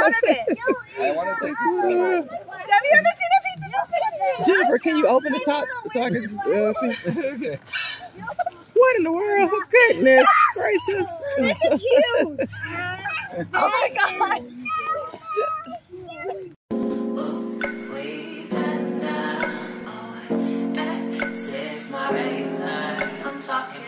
out of it. Have you ever seen a pizza? Jennifer, can you open the top so I can uh, see? okay. What in the world? Goodness gracious. This is huge. oh my God. talking.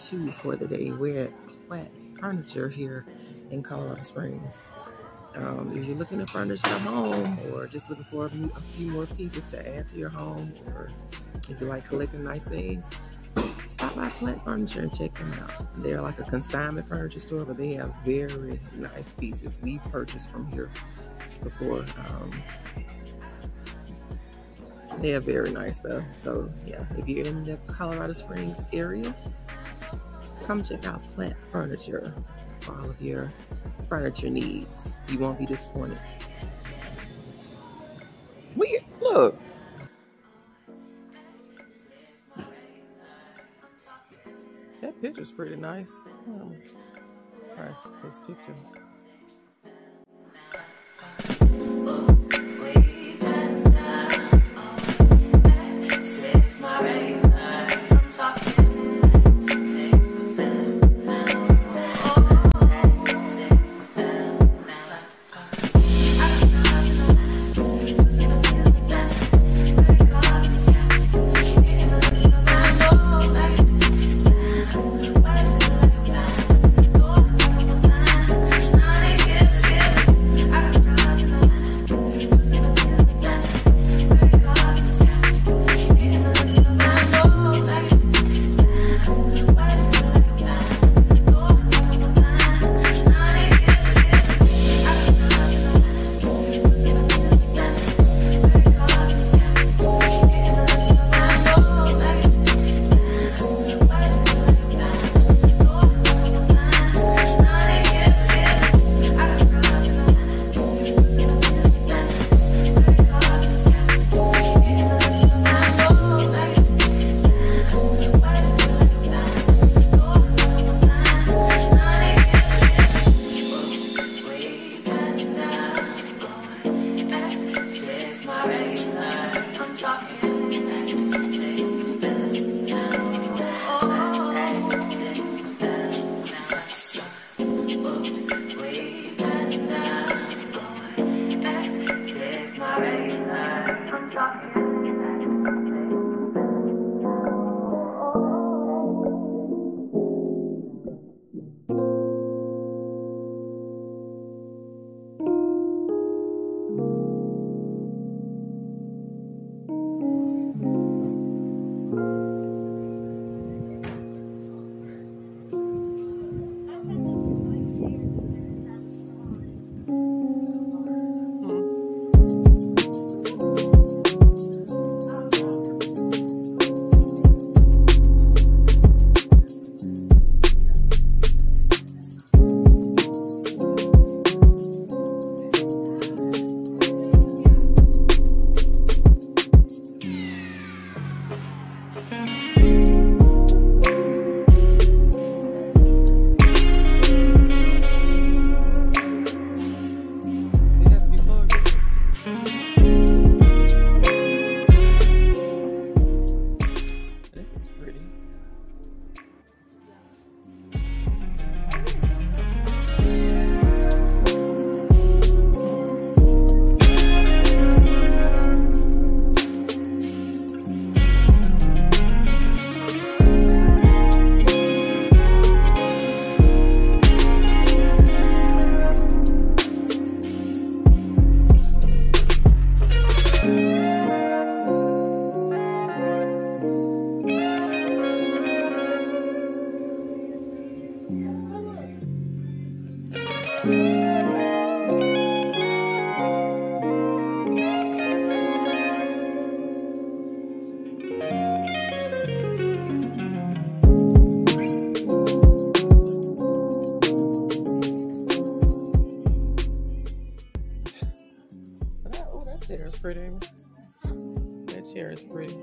Two for the day. We're at Platte Furniture here in Colorado Springs. Um, if you're looking to furnish your home or just looking for a few, a few more pieces to add to your home or if you like collecting nice things, stop by Platte Furniture and check them out. They're like a consignment furniture store, but they have very nice pieces. We've purchased from here before. Um, they are very nice though. So yeah, if you're in the Colorado Springs area, come check out Platte Furniture for all of your furniture needs. You won't be disappointed. We look. That picture's pretty nice. Hmm. Nice, this picture. Oh, that chair is pretty. That chair is pretty.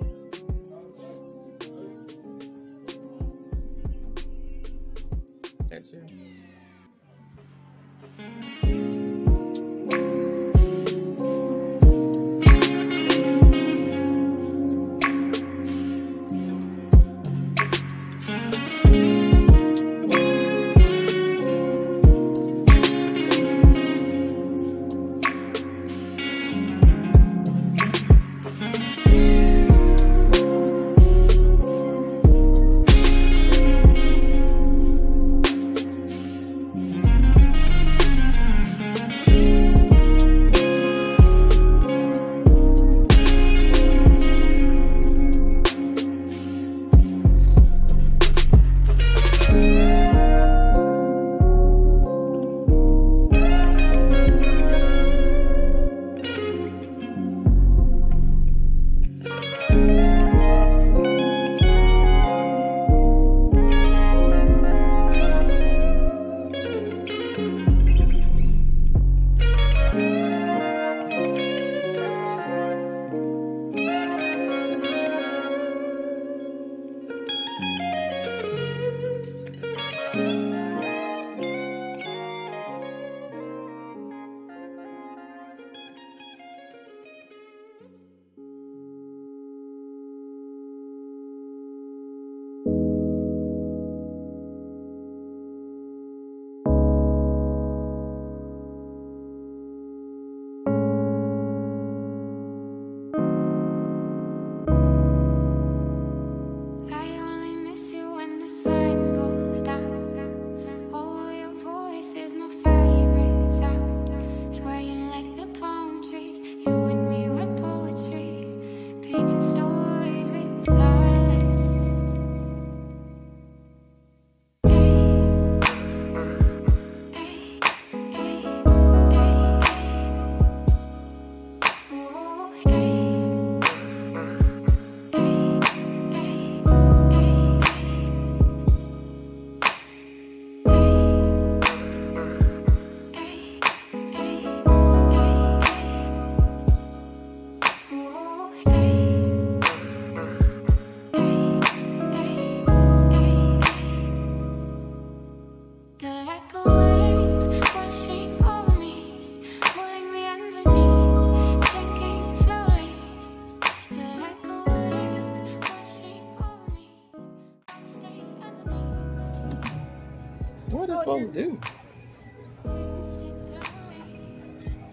What are supposed to do?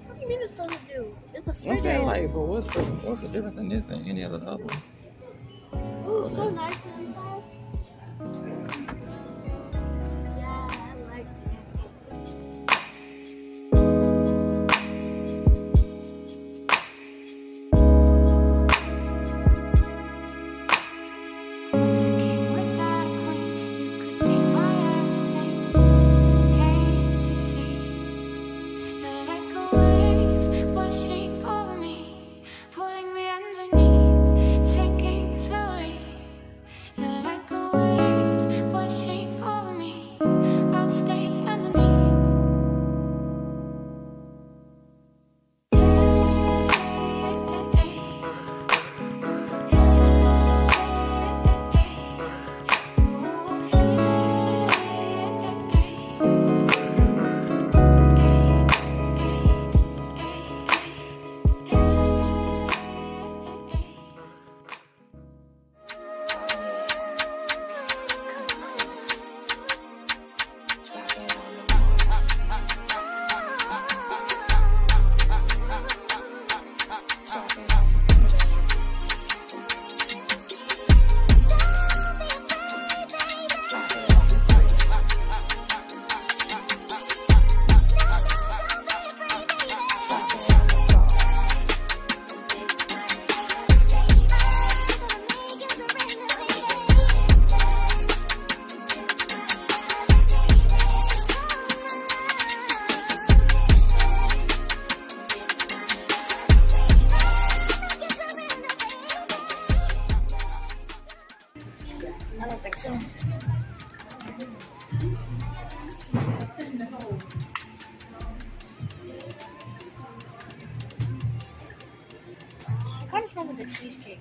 What do you mean it's supposed to do? It's a I'm saying like, but what's the, what's the difference in this and any other other? Ooh, oh, so nice is wrong with the cheesecake?